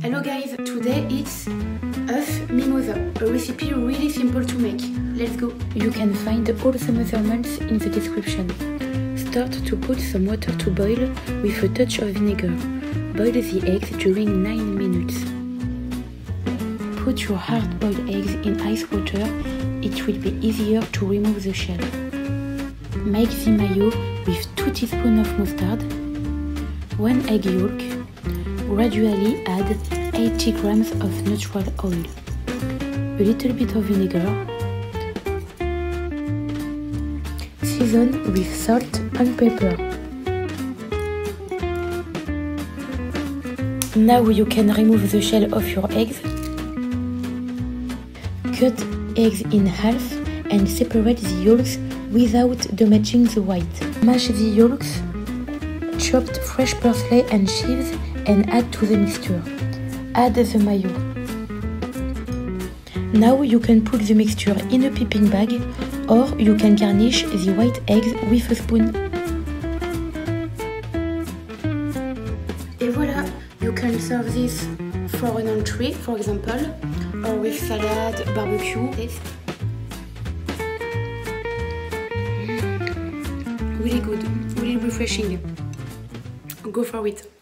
Hello guys, today it's œuf mimosa, a recipe really simple to make. Let's go! You can find all the measurements in the description. Start to put some water to boil with a touch of vinegar. Boil the eggs during 9 minutes. Put your hard-boiled eggs in ice water, it will be easier to remove the shell. Make the mayo with 2 teaspoons of mustard, 1 egg yolk, gradually add 80 grams of neutral oil, a little bit of vinegar, season with salt and pepper. Now you can remove the shell of your eggs. Cut eggs in half and separate the yolks without damaging the white. Mash the yolks, chopped fresh parsley and chives and add to the mixture. Add the mayo. Now you can put the mixture in a piping bag or you can garnish the white eggs with a spoon. Et voilà, you can serve this for an entree, for example, or with salad, barbecue. Really good, really refreshing. Go for it.